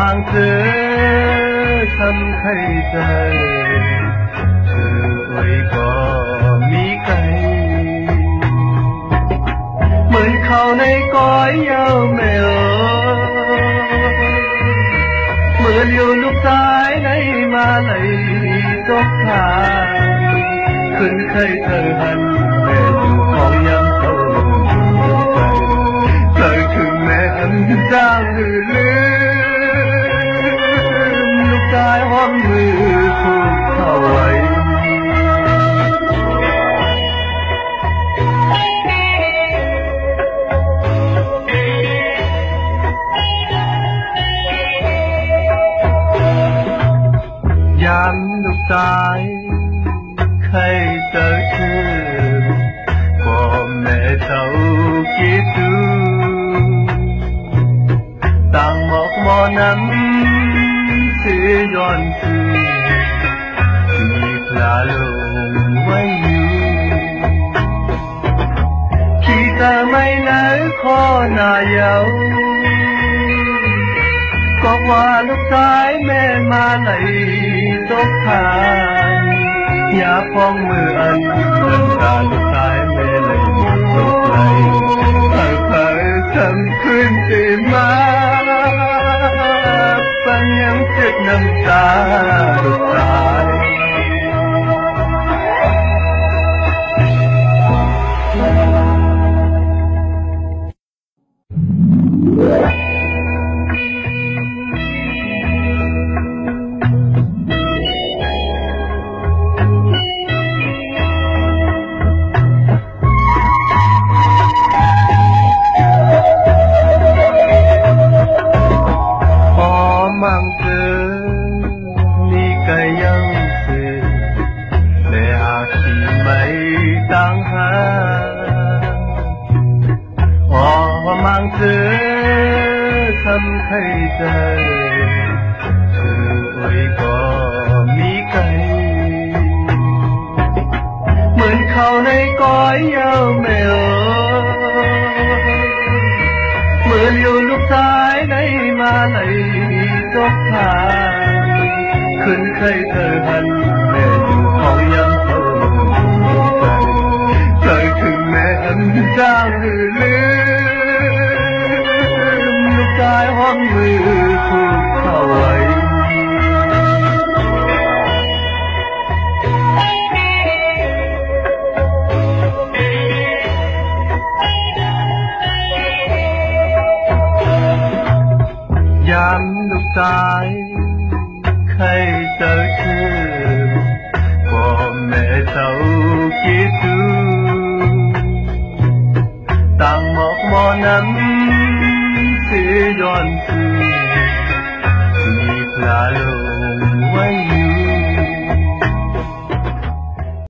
mang thế thân khay dài từ tuổi có mỹ cay. Mới khao nay có nhau mẹ ơi mưa liều lúc tái nay mà lại tóc thà khuyên khay thờ hẳn mẹ dù con nhắm tàu lời thương mẹ hẳn ra người lên 爱开得去，我没走几度，当我莫能只愿住，你那路温柔，其实没能可那有。có qua lúc trái mê ma này tốt thà อย่าพ้องมืออันเดินตาลูกชายแม่ไหลตกไหลเธอเธอทำขึ้นตีมาปัญญังเจ็บน้ำตา giữ thăm thấy đời từ ôi có mỹ cây mượn khâu này cõi yêu mèo? Mưa yêu lúc thái này mà lại tốt thà khuyên khơi thở hẳn dám lúc tay khai tớ sư bỏ mẹ tàu kia tu, tặng một mò nắm sư đoàn sư. Nhịp là lùng quanh